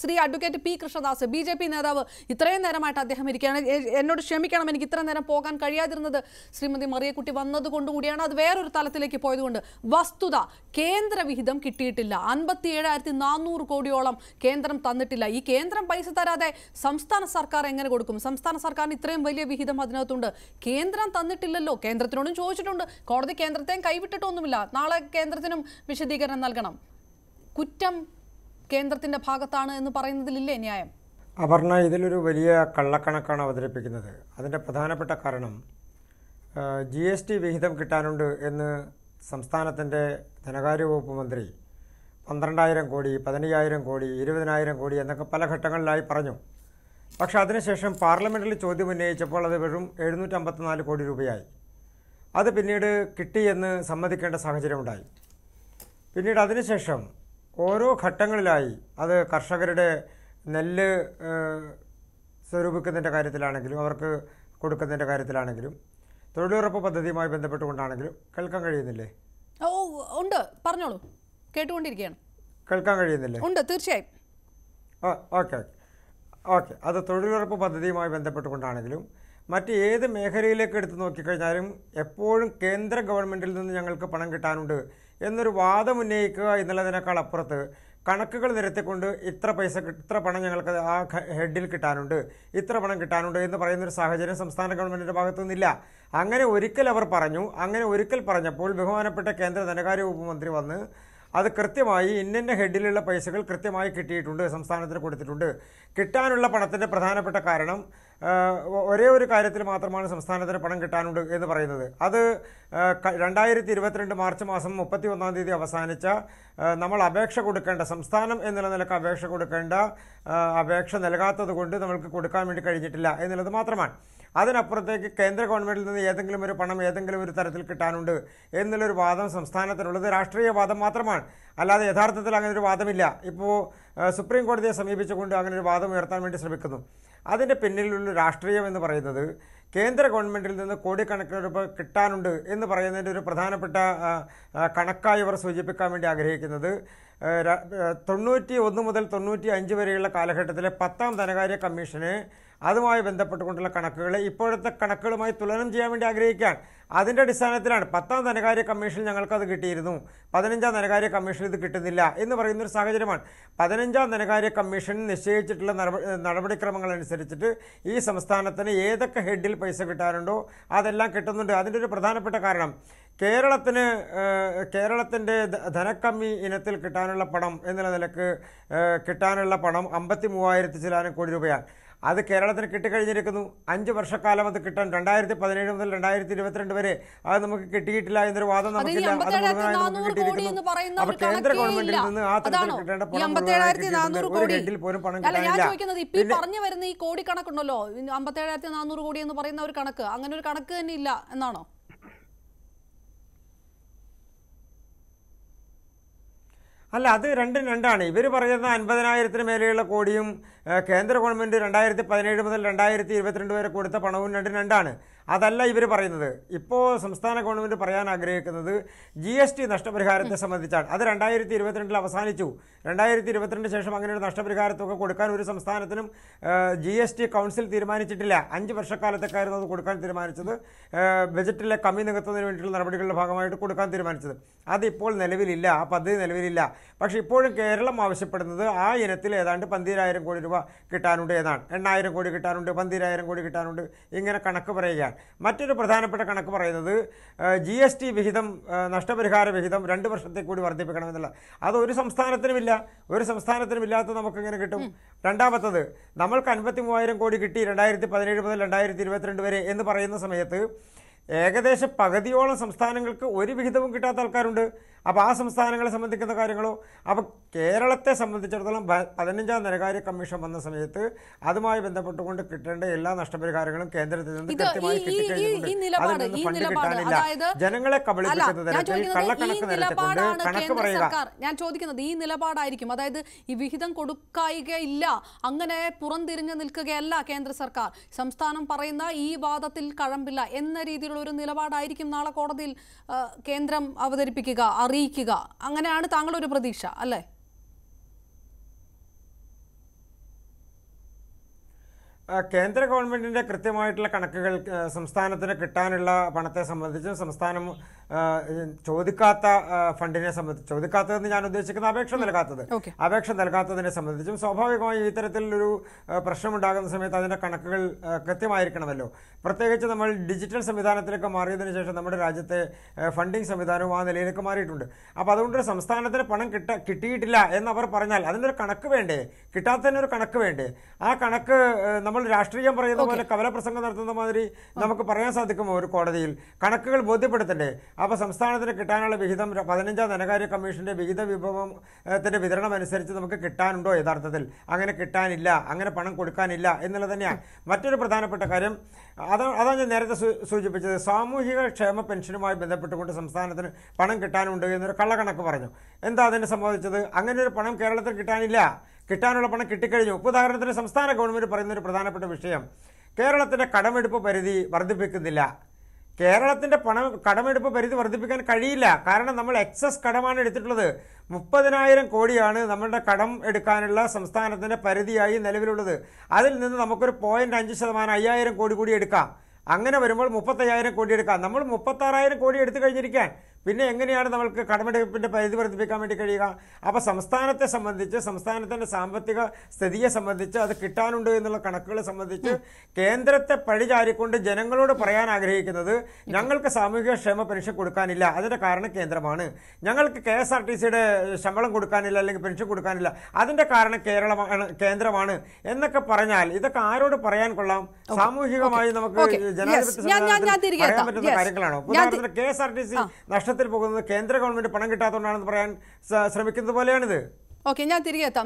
Shri advocate P Krishnadas B J P നേതാവ് ഇത്രയും നേരമായിട്ട് അദ്ദേഹം ഇരിക്കുകയാണ്. എന്നോട് ക്ഷമിക്കണം എനിക്ക് ഇത്ര നേരം പോകാൻ കഴിയാതിരുന്നത് ശ്രീമതി മറിയക്കുട്ടി വന്നതുകൊണ്ടുകൂടിയാണ് അത് വേറൊരു തലത്തിലേക്ക് പോയതുകൊണ്ട് വസ്തുത കേന്ദ്ര വിഹിതം കിട്ടിയിട്ടില്ല. അൻപത്തി ഏഴായിരത്തി നാനൂറ് കോടിയോളം കേന്ദ്രം തന്നിട്ടില്ല. ഈ കേന്ദ്രം പൈസ തരാതെ സംസ്ഥാന സർക്കാർ എങ്ങനെ കൊടുക്കും? സംസ്ഥാന സർക്കാരിന് ഇത്രയും വലിയ വിഹിതം അതിനകത്തുണ്ട്. കേന്ദ്രം തന്നിട്ടില്ലല്ലോ. കേന്ദ്രത്തിനോടും ചോദിച്ചിട്ടുണ്ട്. കോടതി കേന്ദ്രത്തെയും കൈവിട്ടിട്ടൊന്നുമില്ല. നാളെ കേന്ദ്രത്തിനും വിശദീകരണം നൽകണം. കുറ്റം കേന്ദ്രത്തിന്റെ ഭാഗത്താണ് എന്ന് പറയുന്നതിലില്ലേ ന്യായം? അപർണ ഇതിലൊരു വലിയ കള്ളക്കണക്കാണ് അവതരിപ്പിക്കുന്നത്. അതിന്റെ പ്രധാനപ്പെട്ട കാരണം ജി എസ് ടി വിഹിതം കിട്ടാനുണ്ട് എന്ന് സംസ്ഥാനത്തിന്റെ ധനകാര്യ വകുപ്പ് മന്ത്രി പന്ത്രണ്ടായിരം കോടി പതിനയ്യായിരം കോടി ഇരുപതിനായിരം കോടി എന്നൊക്കെ പല ഘട്ടങ്ങളിലായി പറഞ്ഞു. പക്ഷെ അതിനുശേഷം പാർലമെന്റിൽ ചോദ്യം ഉന്നയിച്ചപ്പോൾ അത് വെറും എഴുന്നൂറ്റമ്പത്തിനാല് കോടി രൂപയായി. അത് പിന്നീട് കിട്ടിയെന്ന് സമ്മതിക്കേണ്ട സാഹചര്യമുണ്ടായി. പിന്നീട് അതിനുശേഷം ഓരോ ഘട്ടങ്ങളിലായി അത് കർഷകരുടെ നെല്ല് സ്വരൂപിക്കുന്നതിന്റെ കാര്യത്തിലാണെങ്കിലും അവർക്ക് കൊടുക്കുന്നതിന്റെ കാര്യത്തിലാണെങ്കിലും തൊഴിലുറപ്പ് പദ്ധതിയുമായി ബന്ധപ്പെട്ടുകൊണ്ടാണെങ്കിലും കേൾക്കാൻ കഴിയുന്നില്ലേ? ഓ ഉണ്ട്. പറഞ്ഞോളൂ. കേട്ടുകൊണ്ടിരിക്കുകയാണ്. കേൾക്കാൻ കഴിയുന്നില്ലേ? ഉണ്ട്. തീർച്ചയായും. Okay okay. ഓക്കെ. അത് തൊഴിലുറപ്പ് പദ്ധതിയുമായി ബന്ധപ്പെട്ടുകൊണ്ടാണെങ്കിലും മറ്റ് ഏത് മേഖലയിലേക്ക് എടുത്ത് നോക്കിക്കഴിഞ്ഞാലും എപ്പോഴും കേന്ദ്ര ഗവൺമെന്റിൽ നിന്ന് ഞങ്ങൾക്ക് പണം കിട്ടാനുണ്ട് എന്നൊരു വാദം ഉന്നയിക്കുക എന്നുള്ളതിനേക്കാൾ അപ്പുറത്ത് കണക്കുകൾ നിരത്തിക്കൊണ്ട് ഇത്ര പൈസ ഇത്ര പണം ഞങ്ങൾക്ക് ആ ഹെഡിൽ കിട്ടാനുണ്ട് ഇത്ര പണം കിട്ടാനുണ്ട് എന്ന് പറയുന്നൊരു സാഹചര്യം സംസ്ഥാന ഗവൺമെന്റിന്റെ ഭാഗത്തുനിന്നില്ല. അങ്ങനെ ഒരിക്കൽ അവർ പറഞ്ഞു അങ്ങനെ ഒരിക്കൽ പറഞ്ഞപ്പോൾ ബഹുമാനപ്പെട്ട കേന്ദ്ര ധനകാര്യ വകുപ്പ് മന്ത്രി വന്ന് അത് കൃത്യമായി ഇന്നിന്ന ഹെഡിലുള്ള പൈസകൾ കൃത്യമായി കിട്ടിയിട്ടുണ്ട് സംസ്ഥാനത്തിന് കൊടുത്തിട്ടുണ്ട്. കിട്ടാനുള്ള പണത്തിന്റെ പ്രധാനപ്പെട്ട കാരണം ഒരേ ഒരു കാര്യത്തിൽ മാത്രമാണ് സംസ്ഥാനത്തിന് പണം കിട്ടാനുണ്ട് എന്ന് പറയുന്നത്. അത് രണ്ടായിരത്തി ഇരുപത്തിരണ്ട് മാർച്ച് മാസം മുപ്പത്തി ഒന്നാം തീയതി അവസാനിച്ച നമ്മൾ അപേക്ഷ കൊടുക്കേണ്ട സംസ്ഥാനം എന്നുള്ള നിലയ്ക്ക് അപേക്ഷ കൊടുക്കേണ്ട അപേക്ഷ നൽകാത്തത് കൊണ്ട് നമ്മൾക്ക് കൊടുക്കാൻ വേണ്ടി കഴിഞ്ഞിട്ടില്ല എന്നുള്ളത് മാത്രമാണ്. അതിനപ്പുറത്തേക്ക് കേന്ദ്ര ഗവൺമെന്റിൽ നിന്ന് ഏതെങ്കിലും ഒരു പണം ഏതെങ്കിലും ഒരു തരത്തിൽ കിട്ടാനുണ്ട് എന്നുള്ളൊരു വാദം സംസ്ഥാനത്തിനുള്ളത് രാഷ്ട്രീയ വാദം മാത്രമാണ്. അല്ലാതെ യഥാർത്ഥത്തിൽ അങ്ങനെ ഒരു വാദമില്ല. ഇപ്പോൾ സുപ്രീം കോടതിയെ സമീപിച്ചുകൊണ്ട് അങ്ങനെ ഒരു വാദം ഉയർത്താൻ വേണ്ടി ശ്രമിക്കുന്നു. അതിന്റെ പിന്നിലുള്ള രാഷ്ട്രീയം എന്ന് പറയുന്നത് കേന്ദ്ര ഗവൺമെന്റിൽ നിന്ന് കോടിക്കണക്കിന് രൂപ കിട്ടാനുണ്ട് എന്ന് പറയുന്നതിന്റെ ഒരു പ്രധാനപ്പെട്ട കണക്കായി ഇവർ സൂചിപ്പിക്കാൻ വേണ്ടി ആഗ്രഹിക്കുന്നത്. തൊണ്ണൂറ്റി ഒന്ന് മുതൽ തൊണ്ണൂറ്റി അഞ്ച് വരെയുള്ള കാലഘട്ടത്തിലെ പത്താം ധനകാര്യ കമ്മീഷന് അതുമായി ബന്ധപ്പെട്ടുകൊണ്ടുള്ള കണക്കുകളെ ഇപ്പോഴത്തെ കണക്കുകളുമായി തുലനം ചെയ്യാൻ വേണ്ടി ആഗ്രഹിക്കുകയാണ്. അതിന്റെ അടിസ്ഥാനത്തിലാണ് പത്താം ധനകാര്യ കമ്മീഷൻ ഞങ്ങൾക്കത് കിട്ടിയിരുന്നു. പതിനഞ്ചാം ധനകാര്യ കമ്മീഷൻ ഇത് കിട്ടുന്നില്ല എന്ന് പറയുന്നൊരു സാഹചര്യമാണ്. പതിനഞ്ചാം ധനകാര്യ കമ്മീഷൻ നിശ്ചയിച്ചിട്ടുള്ള നടപടിക്രമങ്ങൾ അനുസരിച്ചിട്ട് ഈ സംസ്ഥാനത്തിന് ഏതൊക്കെ ഹെഡിൽ പൈസ കിട്ടാനുണ്ടോ അതെല്ലാം കിട്ടുന്നുണ്ട്. അതിന്റെ ഒരു പ്രധാനപ്പെട്ട കാരണം കേരളത്തിന് കേരളത്തിന്റെ ധനക്കമ്മി ഇനത്തിൽ കിട്ടാനുള്ള പണം എന്നുള്ള നിലയ്ക്ക് കിട്ടാനുള്ള പണം അമ്പത്തി മൂവായിരത്തി ചിലാനും കോടി രൂപയാണ്. അത് കേരളത്തിന് കിട്ടിക്കഴിഞ്ഞിരിക്കുന്നു. അഞ്ച് വർഷക്കാലം അത് കിട്ടാൻ രണ്ടായിരത്തി പതിനേഴ് മുതൽ രണ്ടായിരത്തി ഇരുപത്തിരണ്ട് വരെ അത് നമുക്ക് കിട്ടിയിട്ടില്ല എന്നൊരു വാദം നമുക്കില്ല. അത് മുഴുവനായി നമുക്ക് കിട്ടിയിരിക്കുന്നു. അപ്പൊ കേന്ദ്ര ഗവൺമെന്റിൽ നിന്ന് ആ തരത്തിൽ കിട്ടേണ്ട പണം. ഒരു ഹെഡിൽ പോലും പണം കിട്ടാനില്ല. പറഞ്ഞു വരുന്ന ഈ കോടി കണക്കുണ്ടല്ലോ. അമ്പത്തേഴായിരത്തി നാനൂറ് കോടി എന്ന് പറയുന്ന ഒരു കണക്ക്. അങ്ങനെ ഒരു കണക്ക് തന്നെ ഇല്ല എന്നാണോ? അല്ല അത് രണ്ടും രണ്ടാണ്. ഇവർ പറയുന്ന അൻപതിനായിരത്തിന് മേലെയുള്ള കോടിയും കേന്ദ്ര ഗവൺമെന്റ് രണ്ടായിരത്തി പതിനേഴ് മുതൽ രണ്ടായിരത്തി ഇരുപത്തിരണ്ട് വരെ കൊടുത്ത പണവും രണ്ടും രണ്ടാണ്. അതല്ല ഇവർ പറയുന്നത്. ഇപ്പോൾ സംസ്ഥാന ഗവൺമെന്റ് പറയാൻ ആഗ്രഹിക്കുന്നത് ജി എസ് ടി നഷ്ടപരിഹാരത്തെ സംബന്ധിച്ചാണ്. അത് രണ്ടായിരത്തി ഇരുപത്തിരണ്ടിൽ അവസാനിച്ചു. രണ്ടായിരത്തി ഇരുപത്തിരണ്ട് ശേഷം അങ്ങനെ ഒരു നഷ്ടപരിഹാര കൊടുക്കാൻ ഒരു സംസ്ഥാനത്തിനും ജി എസ് ടി കൗൺസിൽ തീരുമാനിച്ചിട്ടില്ല. അഞ്ച് വർഷക്കാലത്തേക്കായിരുന്നു അത് കൊടുക്കാൻ തീരുമാനിച്ചത്. ബജറ്റിലെ കമ്മി നികത്തുന്നതിന് വേണ്ടിയിട്ടുള്ള നടപടികളുടെ ഭാഗമായിട്ട് കൊടുക്കാൻ തീരുമാനിച്ചത്. അതിപ്പോൾ നിലവിലില്ല. ആ പദ്ധതി നിലവിലില്ല. പക്ഷേ ഇപ്പോഴും കേരളം ആവശ്യപ്പെടുന്നത് ആ ഇനത്തിൽ ഏതാണ്ട് പന്തിരായിരം കോടി രൂപ കിട്ടാനുണ്ട് എന്നാണ്. എണ്ണായിരം കോടി കിട്ടാനുണ്ട് പന്തിരായിരം കോടി കിട്ടാനുണ്ട്. ഇങ്ങനെ കണക്ക് പറയുകയാണ്. മറ്റൊരു പ്രധാനപ്പെട്ട കണക്ക് പറയുന്നത് ജി എസ് ടി വിഹിതം നഷ്ടപരിഹാര വിഹിതം രണ്ട് വർഷത്തെ കൂടി വർദ്ധിപ്പിക്കണമെന്നുള്ള. അത് ഒരു സംസ്ഥാനത്തിനുമില്ല. ഒരു സംസ്ഥാനത്തിനും ഇല്ലാത്ത നമുക്ക് ഇങ്ങനെ കിട്ടും? രണ്ടാമത്തത് നമ്മൾക്ക് അൻപത്തി മൂവായിരം കോടി കിട്ടി രണ്ടായിരത്തി പതിനേഴ് മുതൽ രണ്ടായിരത്തി ഇരുപത്തിരണ്ട് വരെ എന്ന് പറയുന്ന സമയത്ത് ഏകദേശം പകുതിയോളം സംസ്ഥാനങ്ങൾക്ക് ഒരു വിഹിതവും കിട്ടാത്ത ആൾക്കാരുണ്ട്. അപ്പോൾ ആ സംസ്ഥാനങ്ങളെ സംബന്ധിക്കുന്ന കാര്യങ്ങളോ? അപ്പോൾ കേരളത്തെ സംബന്ധിച്ചിടത്തോളം പതിനഞ്ചാം ധനകാര്യ കമ്മീഷൻ വന്ന സമയത്ത് അതുമായി ബന്ധപ്പെട്ടുകൊണ്ട് കിട്ടേണ്ട എല്ലാ നഷ്ടപരിഹാരങ്ങളും കേന്ദ്രത്തിൽ നിന്ന് കൃത്യമായി കിട്ടിക്കഴിഞ്ഞിട്ടുണ്ട് നിലപാട് അതിൽ നിന്ന് ഫണ്ട് കിട്ടാനില്ല. അതായത് ജനങ്ങളെ കബളിപ്പിക്കുന്ന തരത്തിൽ കള്ളക്കണക്ക് നിരത്തിക്കൊണ്ട് കണക്ക് പറയുക. ഞാൻ ചോദിക്കുന്നത് ഈ നിലപാടായിരിക്കും. അതായത് ഈ വിഹിതം കൊടുക്കായികയില്ല അങ്ങനെ പുറംതിരിഞ്ഞു നിൽക്കുകയല്ല കേന്ദ്ര സർക്കാർ. സംസ്ഥാനം പറയുന്ന ഈ വാദത്തിൽ കഴമ്പില്ല എന്ന രീതിയിലുള്ള ഒരു നിലപാടായിരിക്കും നാളെ കോടതിയിൽ കേന്ദ്രം അവതരിപ്പിക്കുക. അറിയിക്കുക. അങ്ങനെയാണ് താങ്കളൊരു ഒരു പ്രതീക്ഷ അല്ലേ? കേന്ദ്ര ഗവൺമെന്റിന്റെ കൃത്യമായിട്ടുള്ള കണക്കുകൾ സംസ്ഥാനത്തിന് കിട്ടാനുള്ള പണത്തെ സംബന്ധിച്ചും സംസ്ഥാനം ചോദിക്കാത്ത ഫണ്ടിനെ സംബന്ധിച്ച് ചോദിക്കാത്തതെന്ന് ഞാൻ ഉദ്ദേശിക്കുന്ന അപേക്ഷ നൽകാത്തത്. അപേക്ഷ നൽകാത്തതിനെ സംബന്ധിച്ചും സ്വാഭാവികമായും ഇത്തരത്തിലൊരു പ്രശ്നമുണ്ടാകുന്ന സമയത്ത് അതിന്റെ കണക്കുകൾ കൃത്യമായിരിക്കണമല്ലോ. പ്രത്യേകിച്ച് നമ്മൾ ഡിജിറ്റൽ സംവിധാനത്തിലേക്ക് മാറിയതിനു ശേഷം നമ്മുടെ രാജ്യത്തെ ഫണ്ടിങ് ഫണ്ടിംഗ് സംവിധാനവും ആ നിലയിലേക്ക് മാറിയിട്ടുണ്ട്. അപ്പോൾ അതുകൊണ്ട് സംസ്ഥാനത്തിന് പണം കിട്ട കിട്ടിയിട്ടില്ല എന്നവർ പറഞ്ഞാൽ അതിനൊരു കണക്ക് വേണ്ടേ? കിട്ടാത്തതിന് ഒരു കണക്ക് വേണ്ടേ? ആ കണക്ക് നമ്മൾ രാഷ്ട്രീയം പറയുന്ന പോലെ കവല പ്രസംഗം നടത്തുന്ന മാതിരി നമുക്ക് പറയാൻ സാധിക്കുമോ ഒരു കോടതിയിൽ? കണക്കുകൾ ബോധ്യപ്പെടുത്തണ്ടേ? അപ്പോൾ സംസ്ഥാനത്തിന് കിട്ടാനുള്ള വിഹിതം പതിനഞ്ചാം ധനകാര്യ കമ്മീഷന്റെ വിഹിത വിഭവത്തിന്റെ വിതരണം അനുസരിച്ച് നമുക്ക് കിട്ടാനുണ്ടോ യഥാർത്ഥത്തിൽ? അങ്ങനെ കിട്ടാനില്ല അങ്ങനെ പണം കൊടുക്കാനില്ല എന്നുള്ളത് തന്നെയാണ്. മറ്റൊരു പ്രധാനപ്പെട്ട കാര്യം അതാ അതാണ് ഞാൻ നേരത്തെ സൂചിപ്പിച്ചത്. സാമൂഹിക ക്ഷേമ പെൻഷനുമായി ബന്ധപ്പെട്ടുകൊണ്ട് സംസ്ഥാനത്തിന് പണം കിട്ടാനുണ്ട് എന്നൊരു കള്ളക്കണക്ക് പറഞ്ഞു. എന്താ അതിനെ സംബന്ധിച്ചത് അങ്ങനെ ഒരു പണം കേരളത്തിൽ കിട്ടാനില്ല. കിട്ടാനുള്ള പണം കിട്ടിക്കഴിഞ്ഞു. ഉദാഹരണത്തിന് സംസ്ഥാന ഗവൺമെന്റ് പറയുന്ന ഒരു പ്രധാനപ്പെട്ട വിഷയം. കേരളത്തിന്റെ കടമെടുപ്പ് പരിധി വർദ്ധിപ്പിക്കുന്നില്ല. കേരളത്തിന്റെ പണം കടമെടുപ്പ് പരിധി വർദ്ധിപ്പിക്കാൻ കഴിയില്ല. കാരണം നമ്മൾ എക്സസ് കടമാണ് എടുത്തിട്ടുള്ളത്. മുപ്പതിനായിരം കോടിയാണ് നമ്മളുടെ കടം എടുക്കാനുള്ള സംസ്ഥാനത്തിന്റെ പരിധിയായി നിലവിലുള്ളത്. അതിൽ നിന്ന് നമുക്കൊരു പോയിന്റ് അഞ്ച് ശതമാനം അയ്യായിരം കോടി കൂടി എടുക്കാം. അങ്ങനെ വരുമ്പോൾ മുപ്പത്തയ്യായിരം കോടി എടുക്കാം. നമ്മൾ മുപ്പത്താറായിരം കോടി എടുത്തു കഴിഞ്ഞിരിക്കാൻ. പിന്നെ എങ്ങനെയാണ് നമ്മൾക്ക് കടമെടുപ്പിന്റെ പരിധി വർദ്ധിപ്പിക്കാൻ വേണ്ടി കഴിയുക? അപ്പോൾ സംസ്ഥാനത്തെ സംബന്ധിച്ച് സംസ്ഥാനത്തിന്റെ സാമ്പത്തിക സ്ഥിതിയെ സംബന്ധിച്ച് അത് കിട്ടാനുണ്ട് എന്നുള്ള കണക്കുകളെ സംബന്ധിച്ച് കേന്ദ്രത്തെ പഴിചാരിക്കൊണ്ട് ജനങ്ങളോട് പറയാൻ ആഗ്രഹിക്കുന്നത് ഞങ്ങൾക്ക് സാമൂഹിക ക്ഷേമ പെൻഷൻ കൊടുക്കാനില്ല. അതിന്റെ കാരണം കേന്ദ്രമാണ്. ഞങ്ങൾക്ക് കെ എസ് ആർ ടി സിയുടെ ശമ്പളം കൊടുക്കാനില്ല അല്ലെങ്കിൽ പെൻഷൻ കൊടുക്കാനില്ല. അതിന്റെ കാരണം കേരളമാണ് കേന്ദ്രമാണ്. എന്നൊക്കെ പറഞ്ഞാൽ ഇതൊക്കെ ആരോട് പറയാൻ കൊള്ളാം? സാമൂഹികമായി നമുക്ക്. ജനാധിപത്യ പറയാൻ പറ്റുന്ന കാര്യങ്ങളാണോ? ഉദാഹരണത്തിന് K S R T C നഷ്ടത്തിൽ പോകുന്നത് കേന്ദ്ര ഗവൺമെന്റ് പണം കിട്ടാത്തതുകൊണ്ടാണെന്ന് പറയാൻ ശ്രമിക്കുന്നത് പോലെയാണിത്. ഓക്കെ ഞാൻ തിരികെ എത്താം.